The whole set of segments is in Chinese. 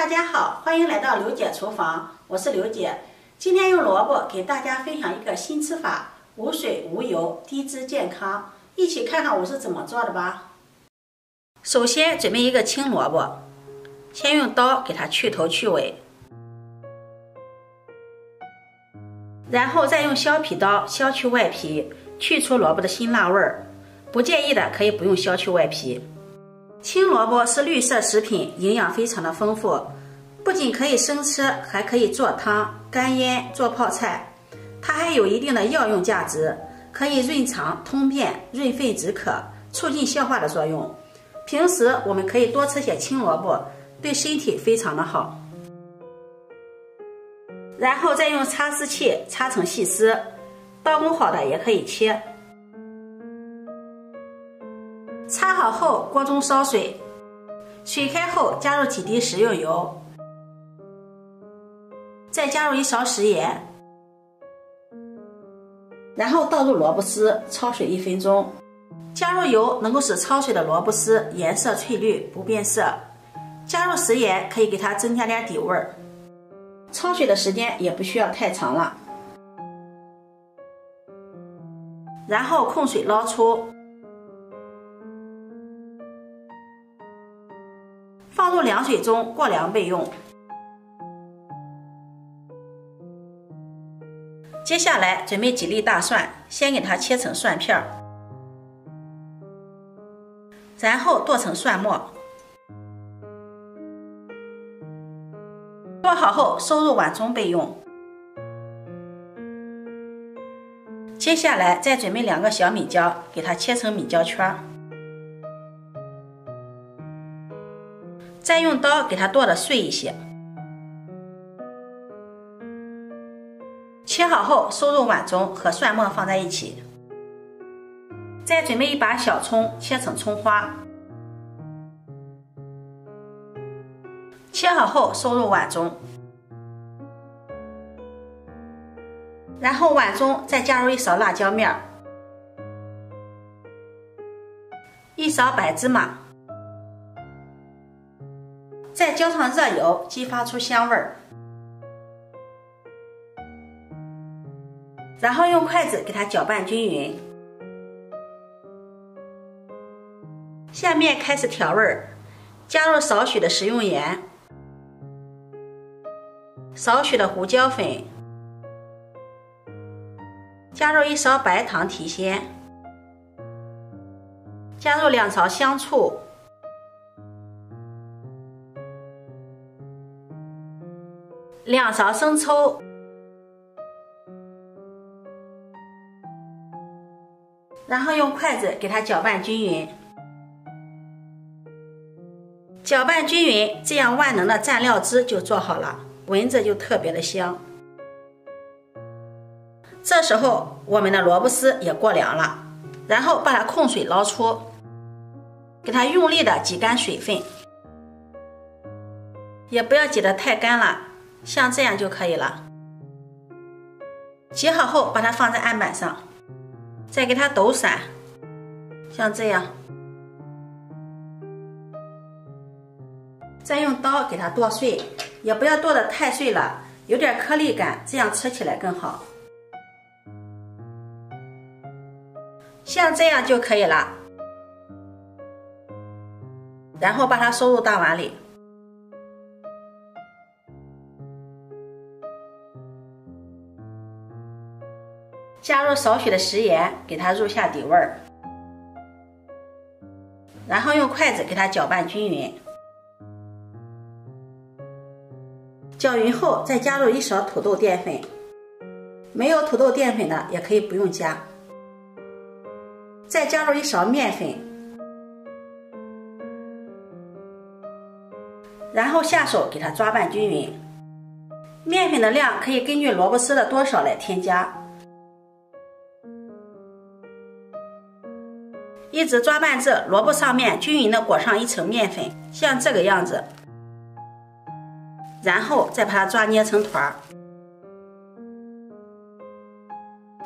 大家好，欢迎来到刘姐厨房，我是刘姐。今天用萝卜给大家分享一个新吃法，无水无油，低脂健康。一起看看我是怎么做的吧。首先准备一个青萝卜，先用刀给它去头去尾，然后再用削皮刀削去外皮，去除萝卜的辛辣味儿。不介意的可以不用削去外皮。青萝卜是绿色食品，营养非常的丰富，不仅可以生吃，还可以做汤、干腌、做泡菜。它还有一定的药用价值，可以润肠通便、润肺止渴、促进消化的作用。平时我们可以多吃些青萝卜，对身体非常的好。然后再用擦丝器擦成细丝，刀工好的也可以切。擦好后，锅中烧水，水开后加入几滴食用油，再加入一勺食盐，然后倒入萝卜丝，焯水一分钟。加入油能够使焯水的萝卜丝颜色翠绿不变色，加入食盐可以给它增加点底味儿。焯水的时间也不需要太长了，然后控水捞出。凉水中过凉备用。接下来准备几粒大蒜，先给它切成蒜片，然后剁成蒜末。剁好后收入碗中备用。接下来再准备两个小米椒，给它切成米椒圈。再用刀给它剁的碎一些，切好后收入碗中，和蒜末放在一起。再准备一把小葱，切成葱花，切好后收入碗中。然后碗中再加入一勺辣椒面，一勺白芝麻。再浇上热油，激发出香味儿，然后用筷子给它搅拌均匀。下面开始调味儿，加入少许的食用盐，少许的胡椒粉，加入一勺白糖提鲜，加入两勺香醋。两勺生抽，然后用筷子给它搅拌均匀，搅拌均匀，这样万能的蘸料汁就做好了，闻着就特别的香。这时候我们的萝卜丝也过凉了，然后把它控水捞出，给它用力的挤干水分，也不要挤得太干了。像这样就可以了。挤好后，把它放在案板上，再给它抖散，像这样。再用刀给它剁碎，也不要剁得太碎了，有点颗粒感，这样吃起来更好。像这样就可以了。然后把它收入大碗里。加入少许的食盐，给它入下底味儿，然后用筷子给它搅拌均匀。搅匀后，再加入一勺土豆淀粉，没有土豆淀粉的也可以不用加。再加入一勺面粉，然后下手给它抓拌均匀。面粉的量可以根据萝卜丝的多少来添加。一直抓拌至萝卜上面均匀的裹上一层面粉，像这个样子，然后再把它抓捏成团儿，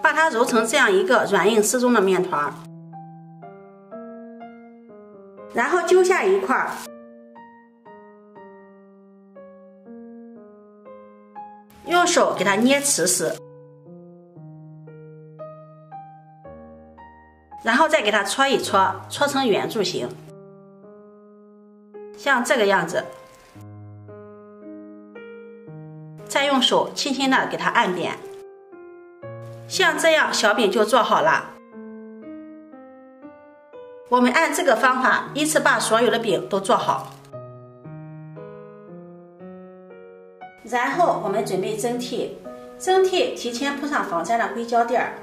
把它揉成这样一个软硬适中的面团儿，然后揪下一块儿，用手给它捏瓷实，然后再给它搓一搓，搓成圆柱形，像这个样子。再用手轻轻的给它按扁，像这样小饼就做好了。我们按这个方法依次把所有的饼都做好，然后我们准备蒸屉，蒸屉提前铺上防粘的硅胶垫儿，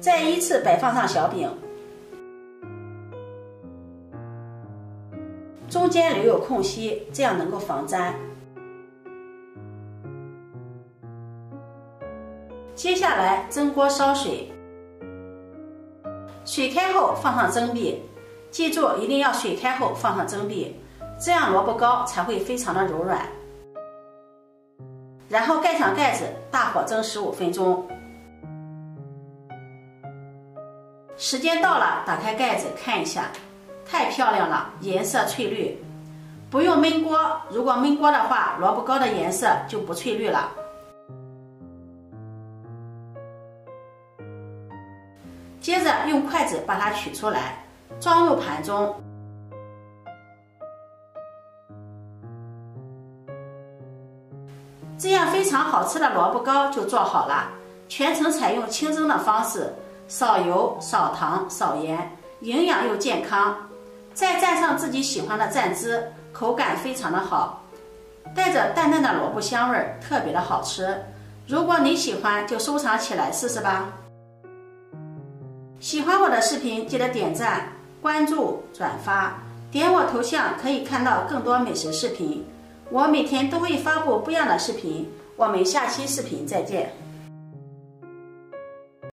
再依次摆放上小饼，中间留有空隙，这样能够防粘。接下来蒸锅烧水，水开后放上蒸篦，记住一定要水开后放上蒸篦，这样萝卜糕才会非常的柔软。然后盖上盖子，大火蒸十五分钟。时间到了，打开盖子看一下，太漂亮了，颜色翠绿。不用焖锅，如果焖锅的话，萝卜糕的颜色就不翠绿了。接着用筷子把它取出来，装入盘中。这样非常好吃的萝卜糕就做好了。全程采用清蒸的方式，少油、少糖、少盐，营养又健康。再蘸上自己喜欢的蘸汁，口感非常的好，带着淡淡的萝卜香味儿，特别的好吃。如果你喜欢，就收藏起来试试吧。喜欢我的视频，记得点赞、关注、转发，点我头像可以看到更多美食视频。我每天都会发布不一样的视频，我们下期视频再见。